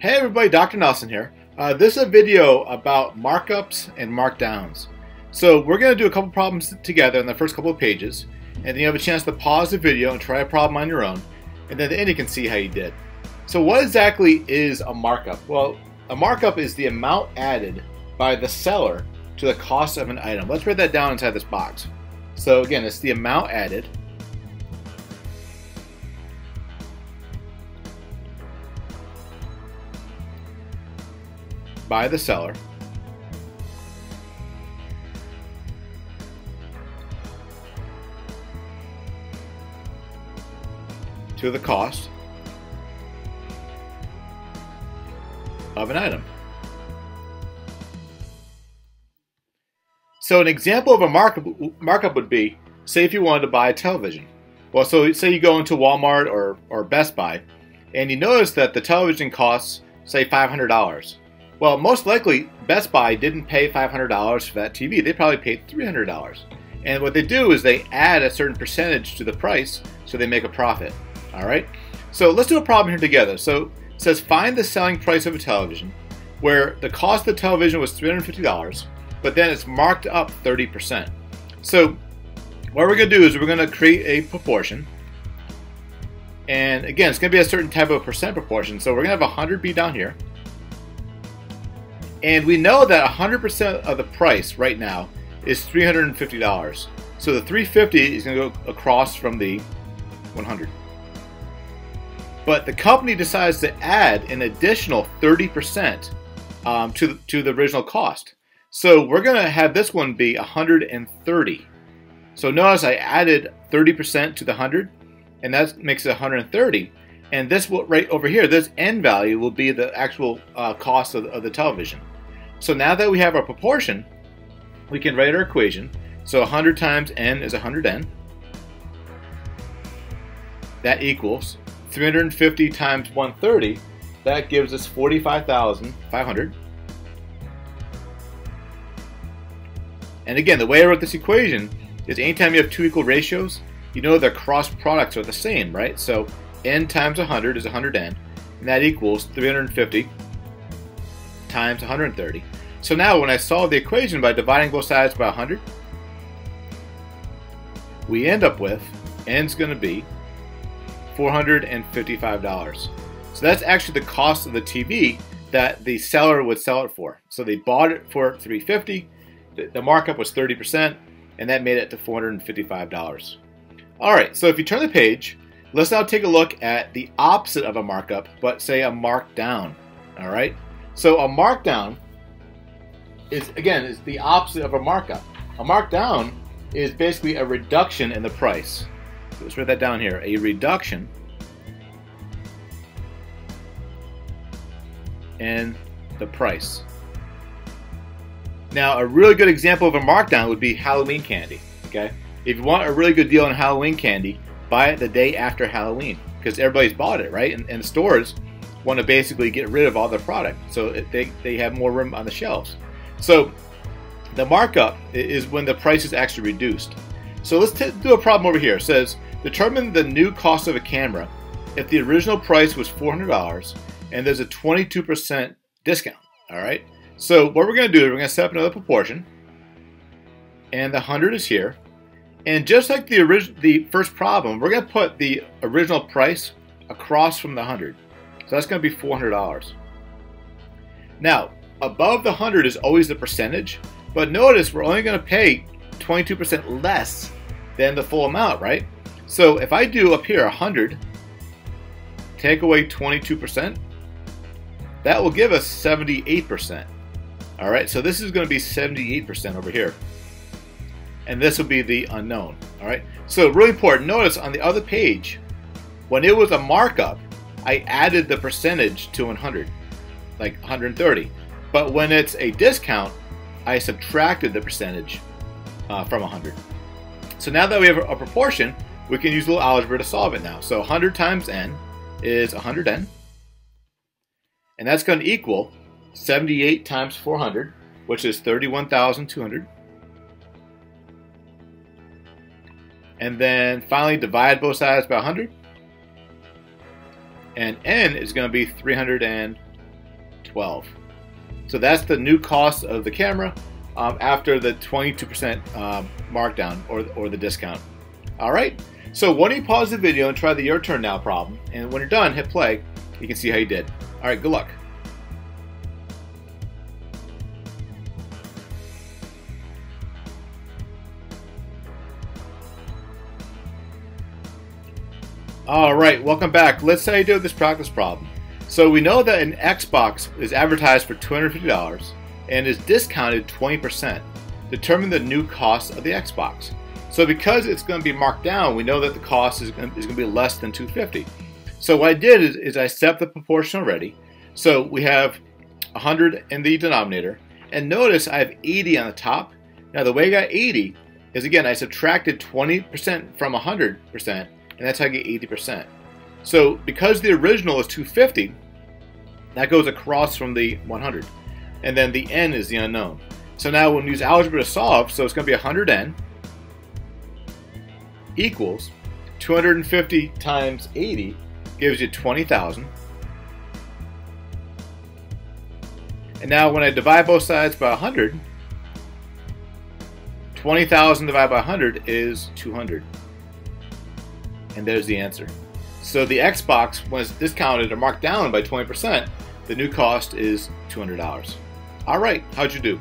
Hey everybody, Dr. Nelson here. Uh, this is a video about markups and markdowns. So we're going to do a couple problems together in the first couple of pages, and then you have a chance to pause the video and try a problem on your own, and then at the end you can see how you did. So what exactly is a markup? Well, a markup is the amount added by the seller to the cost of an item. Let's write that down inside this box. So again, it's the amount added by the seller to the cost of an item. So an example of a markup, markup would be, say if you wanted to buy a television. Well, so say you go into Walmart or, or Best Buy, and you notice that the television costs, say, $500. Well, most likely, Best Buy didn't pay $500 for that TV. They probably paid $300. And what they do is they add a certain percentage to the price so they make a profit. All right? So let's do a problem here together. So it says find the selling price of a television where the cost of the television was $350, but then it's marked up 30%. So what we're going to do is we're going to create a proportion. And again, it's going to be a certain type of percent proportion. So we're going to have 100 be down here. And we know that 100% of the price right now is $350. So the 350 is going to go across from the 100. But the company decides to add an additional 30% um, to, the, to the original cost. So we're going to have this one be 130. So notice I added 30% to the 100, and that makes it 130. And this will, right over here, this n value will be the actual uh, cost of, of the television. So now that we have our proportion, we can write our equation. So 100 times n is 100n. That equals 350 times 130. That gives us 45,500. And again, the way I wrote this equation is anytime you have two equal ratios, you know their cross products are the same, right? So n times 100 is 100n, and that equals 350 times 130. So now when I solve the equation by dividing both sides by 100, we end up with n is going to be $455. So that's actually the cost of the TV that the seller would sell it for. So they bought it for $350. the markup was 30%, and that made it to $455. All right, so if you turn the page, let's now take a look at the opposite of a markup, but say a markdown. All right, so a markdown is again is the opposite of a markup. A markdown is basically a reduction in the price. So let's write that down here. A reduction in the price. Now, a really good example of a markdown would be Halloween candy. Okay, if you want a really good deal on Halloween candy, buy it the day after Halloween because everybody's bought it, right? And, and stores want to basically get rid of all their product, so they they have more room on the shelves. So the markup is when the price is actually reduced. So let's do a problem over here. It says determine the new cost of a camera if the original price was $400 and there's a 22% discount. All right. So what we're going to do is we're going to set up another proportion. And the 100 is here. And just like the, the first problem, we're going to put the original price across from the 100. So that's going to be $400. Now, above the 100 is always the percentage, but notice we're only going to pay 22% less than the full amount, right? So if I do up here 100, take away 22%, that will give us 78%. All right, so this is going to be 78% over here. And this will be the unknown. All right, so really important. Notice on the other page, when it was a markup, I added the percentage to 100, like 130. But when it's a discount, I subtracted the percentage uh, from 100. So now that we have a, proportion, we can use a little algebra to solve it now. So 100 times n is 100n. And that's going to equal 78 times 400, which is 31,200. And then finally divide both sides by 100. And n is going to be 312. So that's the new cost of the camera um, after the 22% um, markdown or, or the discount. All right, so why don't you pause the video and try the Your Turn Now problem, and when you're done, hit play. You can see how you did. All right, good luck. All right, welcome back. Let's say you do this practice problem. So we know that an Xbox is advertised for $250 and is discounted 20%. Determine the new cost of the Xbox. So because it's going to be marked down, we know that the cost is going to, be less than 250. So what I did is, is I set the proportion already. So we have 100 in the denominator, and notice I have 80 on the top. Now the way I got 80 is again I subtracted 20% from 100%, and that's how I get 80%. So because the original is 250, that goes across from the 100. And then the n is the unknown. So now we'll use algebra to solve, so it's going to be 100n equals 250 times 80 gives you 20,000. And now when I divide both sides by 100, 20,000 divided by 100 is 200. And there's the answer. So the Xbox, was discounted or marked down by 20%, the new cost is $200. All right, how'd you do?